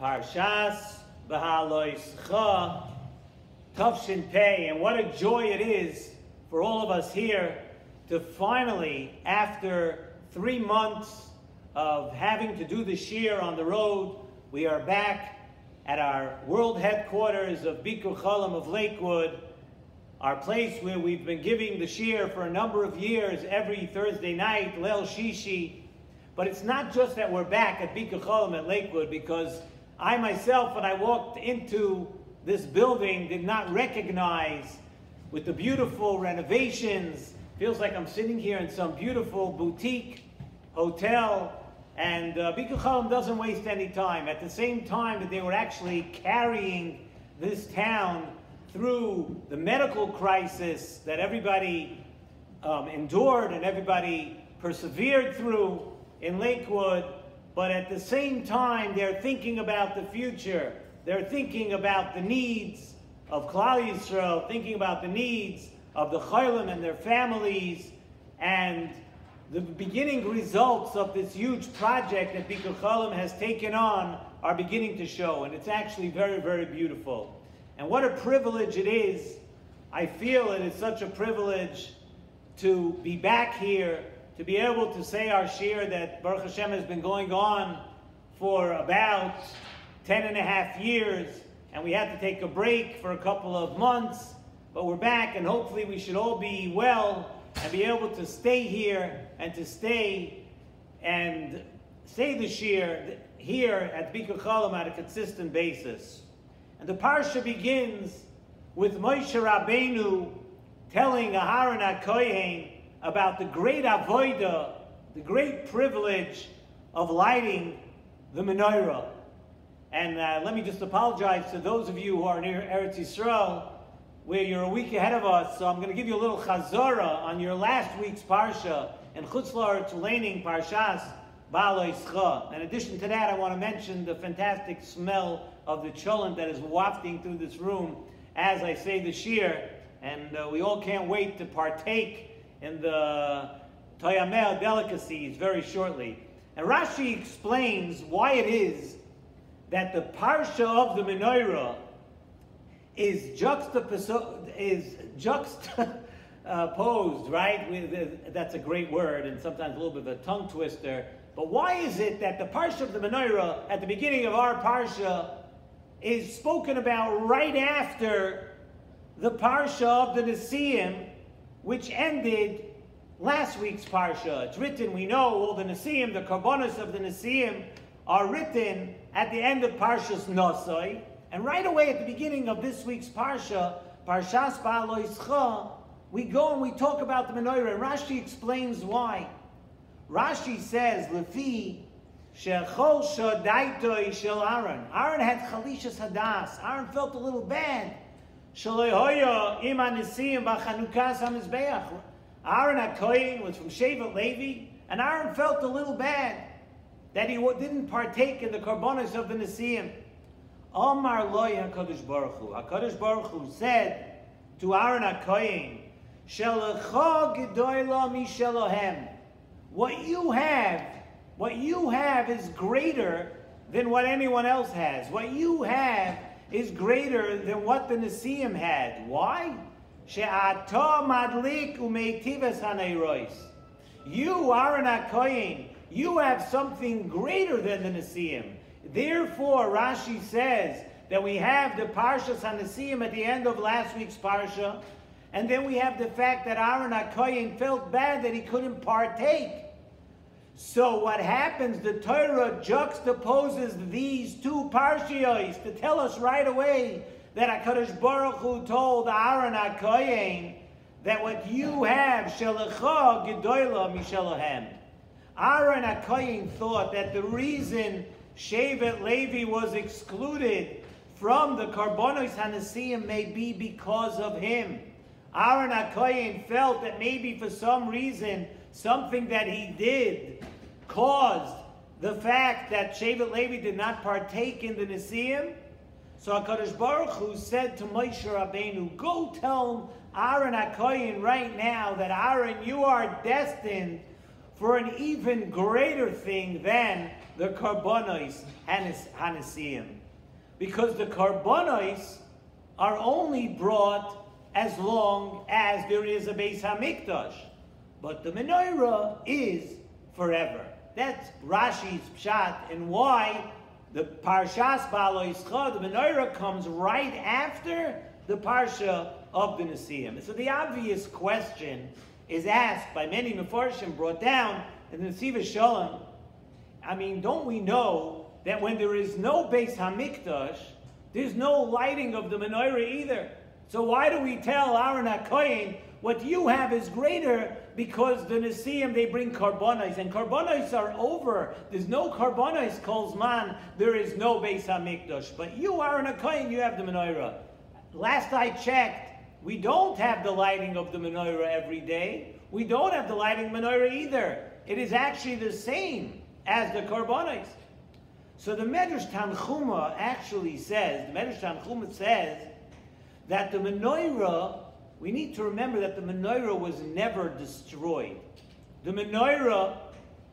Parshas Bahaloischa Tufshin Pei, and what a joy it is for all of us here to finally, after three months of having to do the shiur on the road, we are back at our world headquarters of Bikur Cholam of Lakewood, our place where we've been giving the shiur for a number of years every Thursday night, Leil Shishi. But it's not just that we're back at Bikur Cholam at Lakewood because I myself, when I walked into this building, did not recognize with the beautiful renovations. Feels like I'm sitting here in some beautiful boutique hotel. And uh, Bikur Cholam doesn't waste any time. At the same time that they were actually carrying this town through the medical crisis that everybody um, endured and everybody persevered through in Lakewood, but at the same time, they're thinking about the future. They're thinking about the needs of Klal Yisrael, thinking about the needs of the Chaylim and their families, and the beginning results of this huge project that Bikur Cholam has taken on are beginning to show, and it's actually very, very beautiful. And what a privilege it is. I feel it is such a privilege to be back here, to be able to say our shir that Baruch Hashem has been going on for about 10 and a half years, and we had to take a break for a couple of months, but we're back, and hopefully we should all be well and be able to stay here and to stay and say the shir here at Bikur Cholam on a consistent basis. And the parsha begins with Moshe Rabbeinu telling Aharon HaKohen about the great avoida, the great privilege of lighting the menorah. And uh, let me just apologize to those of you who are near Eretz Yisrael, where you're a week ahead of us. So I'm going to give you a little chazora on your last week's parsha and chutzlar Tulening Parshas Ba'aloischa. In addition to that, I want to mention the fantastic smell of the cholent that is wafting through this room as I say the shir. And uh, we all can't wait to partake in the Toyamel delicacies very shortly. And Rashi explains why it is that the parsha of the menorah is juxtaposed, is juxtaposed, right? With, that's a great word and sometimes a little bit of a tongue twister. But why is it that the parsha of the menorah at the beginning of our parsha is spoken about right after the parsha of the Nesiim, which ended last week's parsha. It's written, we know all the Nesiim, the Karbonis of the Nesiim, are written at the end of Parshas Nosoi. And right away at the beginning of this week's parsha, Parshas Ba'aloischa, we go and we talk about the menorah. And Rashi explains why. Rashi says, Lefi Shechol Shadaitoi Shel Aaron. Aaron had Chalishas Hadas. Aaron felt a little bad. Aaron HaKoyin was from Shevet Levi, and Aaron felt a little bad that he didn't partake in the karbonis of the Nisim. Omar loy HaKadosh Baruch Hu. HaKadosh Baruch Hu said to Aaron HaKoyin, Shelecha Gedoyla Mishelohem. What you have what you have is greater than what anyone else has. What you have is greater than what the Nesiim had. Why? You are an Akoyin. You have something greater than the Nesiim. Therefore, Rashi says that we have the Parshas HaNesiim at the end of last week's Parsha, and then we have the fact that Aaron HaKoyin felt bad that he couldn't partake. So what happens, the Torah juxtaposes these two parshios to tell us right away that HaKadosh Baruch Hu told Aaron HaKoyen that what you have, Shelecha Gedoyla Mishelahem. Aaron HaKoyen thought that the reason Shevet Levi was excluded from the Karbonos Hanasiim may be because of him. Aaron HaKoyen felt that maybe for some reason something that he did caused the fact that Shevet Levi did not partake in the Nesiim. So HaKadosh Baruch Hu said to Moshe Rabbeinu, go tell Aaron HaKoyin right now that Aaron, you are destined for an even greater thing than the Karbonos Hanesiim. Because the Karbonos are only brought as long as there is a Beis Hamikdash. But the menorah is forever. That's Rashi's pshat and why the Parshas Balo Yischa, the menorah comes right after the Parsha of the Nesiim. So the obvious question is asked by many Mefarshim, brought down in the Nesivos Shalom. I mean, don't we know that when there is no Beis Hamikdash, there's no lighting of the menorah either. So why do we tell Aaron HaKoyin, what you have is greater because the Nesiim, they bring carbonis, and carbonis are over. There's no carbonis, calls man. There is no Beis HaMikdash. But you, Aharon HaKoyin, you have the menorah. Last I checked, we don't have the lighting of the menorah every day. We don't have the lighting menorah either. It is actually the same as the carbonis. So the Medrash Tanchuma actually says, the Medrash Tanchuma says that the menorah, we need to remember that the menorah was never destroyed. The menorah,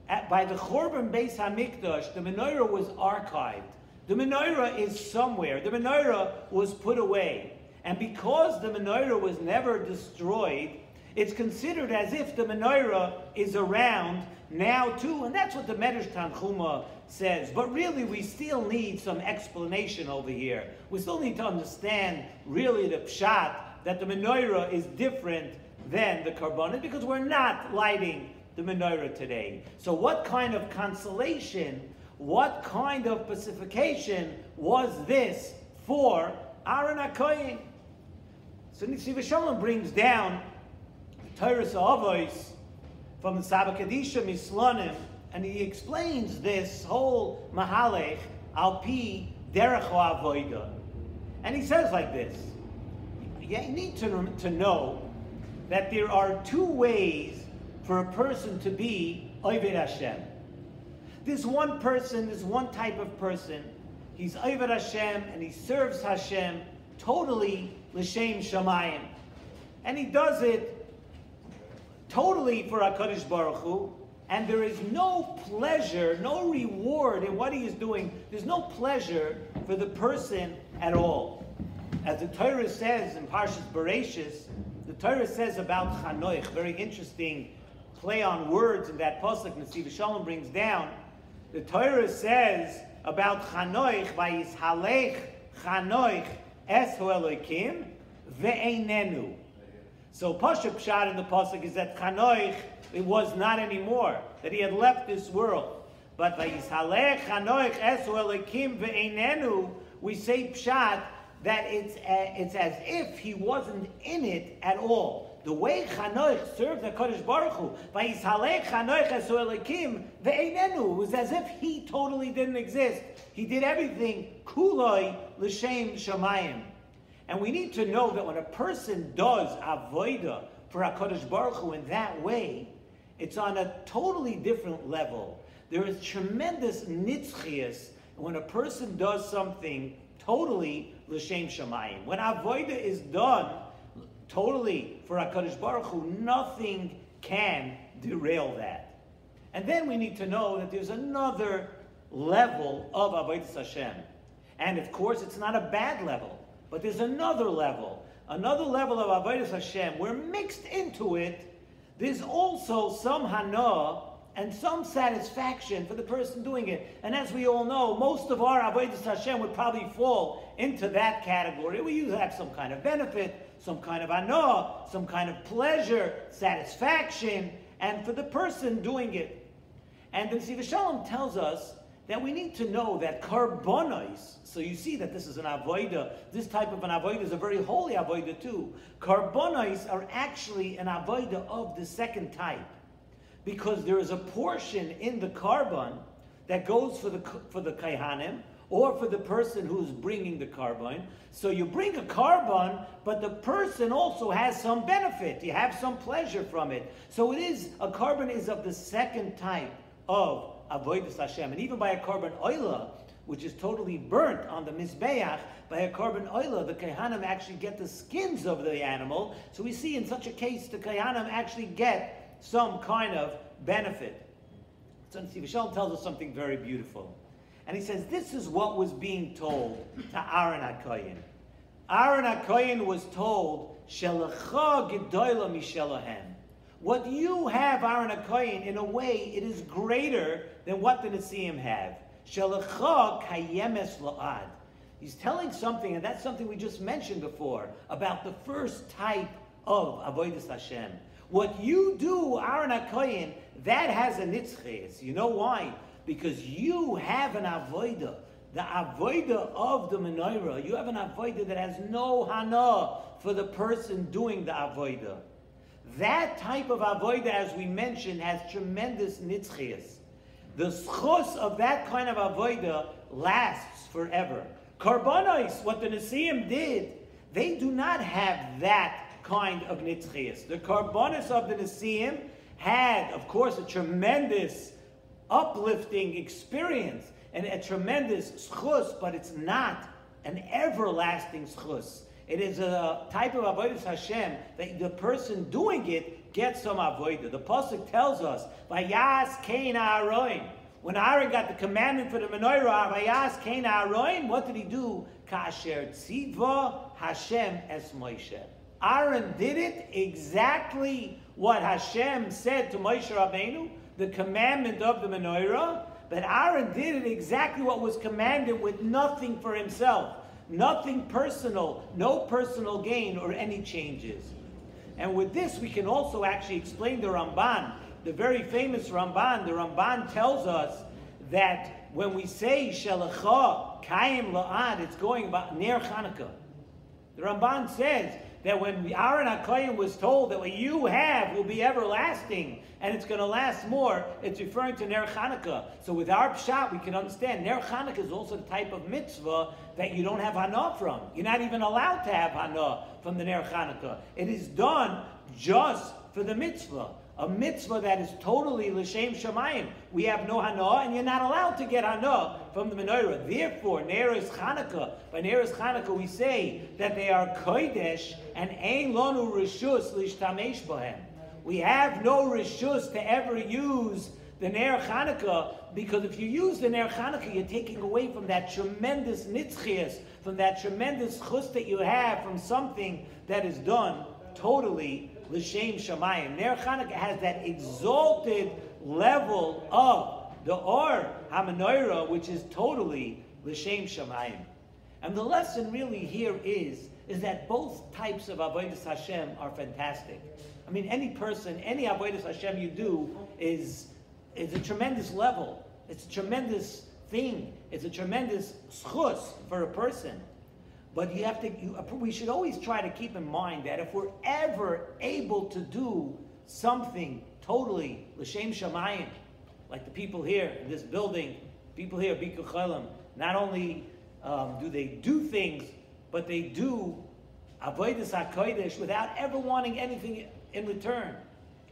at, by the Chorban Beis Hamikdash, the menorah was archived. The menorah is somewhere. The menorah was put away. And because the menorah was never destroyed, it's considered as if the menorah is around now too, and that's what the Medrash Tanchuma says. But really, we still need some explanation over here. We still need to understand really the pshat that the menorah is different than the carbonite because we're not lighting the menorah today. So, what kind of consolation, what kind of pacification was this for Aaron HaKoyin? So, Nesivos Shalom brings down the Toras Avos from the Saba Kadisha MiSlonim, and he explains this whole Mahalech Alpi Derech Avoida. And he says like this You need to, to know that there are two ways for a person to be Oived Hashem. This one person, this one type of person, he's Oived Hashem and he serves Hashem totally L'Shem Shamayim. And he does it totally for HaKadosh Baruch Hu, and there is no pleasure, no reward in what he is doing. There's no pleasure for the person at all. As the Torah says in Parshas Bereshis, the Torah says about Chanoich, very interesting play on words in that pasuk Nesivos Shalom brings down. The Torah says about Chanoich, Vayishalech Chanoich Es Elokim Ve'einenu. So Pasha Pshat in the Pasuk is that Chanoich, it was not anymore, that he had left this world. But Vayishalech Chanoich Esu Elikim Ve'einenu, we say Pshat that it's, uh, it's as if he wasn't in it at all. The way Chanoich served the Kodesh Baruch Hu, by Vayishalech Chanoich Esu Elikim Ve'einenu, was as if he totally didn't exist. He did everything kuloi l'shem shamayim. And we need to know that when a person does avoida for HaKadosh Baruch Hu in that way, it's on a totally different level. There is tremendous nitzchias when a person does something totally l'shem shamayim. When avoida is done totally for HaKadosh Baruch Hu, nothing can derail that. And then we need to know that there's another level of avodah Hashem. And of course, it's not a bad level. But there's another level, another level of Avodah Hashem. We're mixed into it. There's also some hana and some satisfaction for the person doing it. And as we all know, most of our Avodah Hashem would probably fall into that category. We usually have some kind of benefit, some kind of hana, some kind of pleasure, satisfaction, and for the person doing it. And the Nesivos Shalom tells us that we need to know that carbonis, so you see that this is an avoida, this type of an avoida is a very holy avoida too. Carbonis are actually an avoida of the second type. Because there is a portion in the korban that goes for the, for the kaihanim, or for the person who's bringing the korban. So you bring a korban, but the person also has some benefit. You have some pleasure from it. So it is, a korban is of the second type of avoidus Hashem. And even by a korban oila, which is totally burnt on the mizbeach, by a korban oila, the kaihanim actually get the skins of the animal. So we see in such a case, the kaihanim actually get some kind of benefit. Nesivos Shalom tells us something very beautiful. And he says, this is what was being told to Aaron HaKoyin. Aaron HaKoyin was told. What you have, Aaron HaKoyin, in a way, it is greater than what the Nesiim have. He's telling something, and that's something we just mentioned before, about the first type of Avodah Hashem. What you do, Aaron HaKoyin, that has a nitzches. You know why? Because you have an Avodah. The Avodah of the Menorah, you have an Avodah that has no Hana for the person doing the Avodah. That type of Avodah, as we mentioned, has tremendous nitzchias. The schos of that kind of Avodah lasts forever. Karbonos, what the Nesiim did, they do not have that kind of nitzchias. The karbonos of the Nesiim had, of course, a tremendous uplifting experience and a tremendous schus, but it's not an everlasting schus. It is a type of avodah Hashem that the person doing it gets some avodah. The pasuk tells us, "Vayas Cain Aaron." When Aaron got the commandment for the menorah, "Vayas Cain Aaron," what did he do? Kasher tzidva Hashem es Moshe. Aaron did it exactly what Hashem said to Moshe Rabbeinu, the commandment of the menorah. But Aaron did it exactly what was commanded with nothing for himself. Nothing personal, no personal gain or any changes. And with this, we can also actually explain the Ramban, the very famous Ramban. The Ramban tells us that when we say Shelacha Kaim La'ad, it's going about Ner Chanukah. The Ramban says that when Aaron HaKoyim was told that what you have will be everlasting and it's going to last more, it's referring to Ner Chanukah. So with our pshat, we can understand Ner Chanukah is also the type of mitzvah that you don't have hana from. You're not even allowed to have hana from the Ner Chanukah. It is done just for the mitzvah a mitzvah that is totally l'shem shamayim. We have no hana, and you're not allowed to get hana from the menorah. Therefore, Ner is Chanukah. By Ner Chanukah, we say that they are kodesh and ein lonu rishus lishtamesh bahem. We have no rishus to ever use the Ner Chanukah because if you use the Ner Chanukah, you're taking away from that tremendous nitzchias, from that tremendous chus that you have from something that is done totally l'shem shamayim. Ner Chanukah has that exalted level of the or hamanoira, which is totally l'shem shamayim. And the lesson really here is is that both types of avodas Hashem are fantastic. I mean, any person, any avodas Hashem you do is is a tremendous level. It's a tremendous thing. It's a tremendous schus for a person. But you have to, you, we should always try to keep in mind that if we're ever able to do something totally l'shem shamayim, like the people here in this building, people here, Chalam, not only um, do they do things, but they do avodas hakodesh without ever wanting anything in return.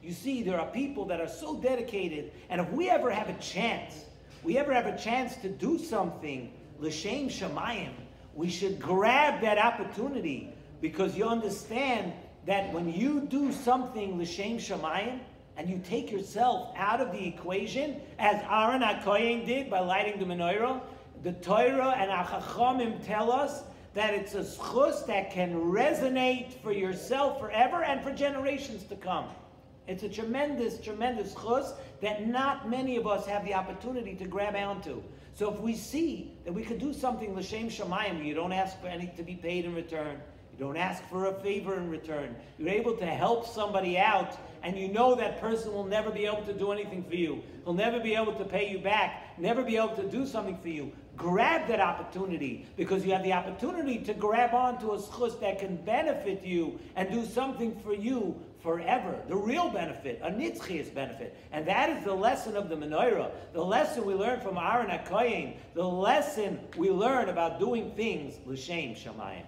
You see, there are people that are so dedicated, and if we ever have a chance, we ever have a chance to do something l'shem shamayim, we should grab that opportunity because you understand that when you do something l'shem shamayim and you take yourself out of the equation, as Aaron HaKoyen did by lighting the menorah, the Torah and Achachamim tell us that it's a schus that can resonate for yourself forever and for generations to come. It's a tremendous, tremendous chus that not many of us have the opportunity to grab onto. So if we see that we could do something l'shem shamayim, where you don't ask for any to be paid in return, you don't ask for a favor in return, you're able to help somebody out, and you know that person will never be able to do anything for you. He'll never be able to pay you back, never be able to do something for you. Grab that opportunity because you have the opportunity to grab onto a schus that can benefit you and do something for you forever. The real benefit, a nitzchias benefit. And that is the lesson of the menorah. The lesson we learn from Aaron HaKoyin. The lesson we learn about doing things l'shem shamayim.